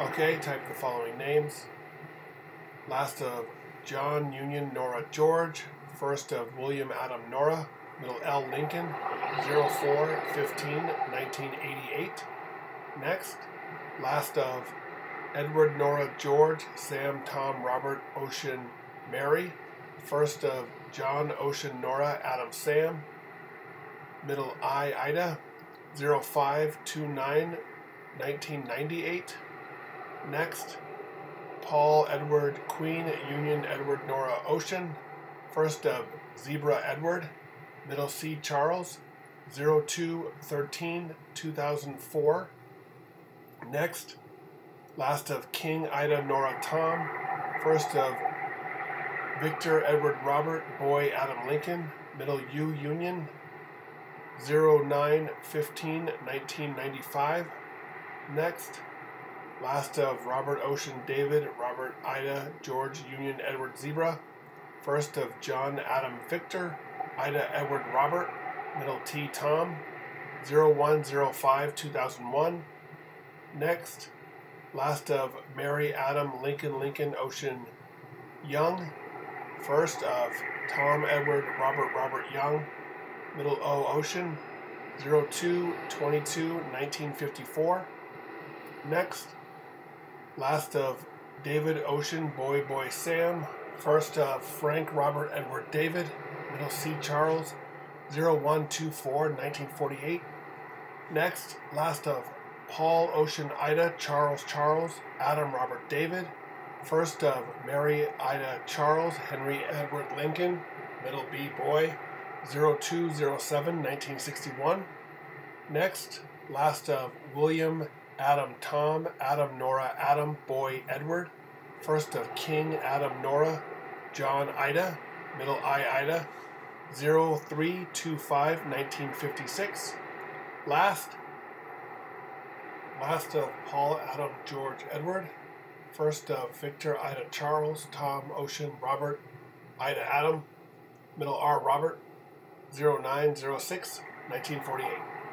Okay, type the following names. Last of John Union Nora George. First of William Adam Nora. Middle L Lincoln. 04 15 1988. Next, last of Edward Nora George. Sam Tom Robert Ocean Mary. First of John Ocean Nora Adam Sam. Middle I Ida. 0529 1998. Next, Paul Edward Queen Union Edward Nora Ocean. First of Zebra Edward. Middle C Charles. 0213 2004. Next, last of King Ida Nora Tom. First of Victor Edward Robert Boy Adam Lincoln. Middle U Union. 0915 1995. Next, last of Robert Ocean David, Robert Ida, George Union Edward Zebra. First of John Adam Victor, Ida Edward Robert, middle T Tom, 0105 2001. Next, last of Mary Adam Lincoln Lincoln Ocean Young. First of Tom Edward Robert Robert Young, middle O Ocean, 02 22 1954. Next, last of David Ocean Boy Boy Sam. First of Frank Robert Edward David, middle C Charles, 0124 1948. Next, last of Paul Ocean Ida Charles Charles Adam Robert David. First of Mary Ida Charles Henry Edward Lincoln, middle B Boy, 0207 1961. Next, last of William Adam Tom Adam Nora Adam Boy Edward. First of King Adam Nora John Ida, middle I Ida, 0325 1956. Last, last of Paul Adam George Edward. First of Victor Ida Charles Tom Ocean Robert Ida Adam, middle R Robert, 0906 1948.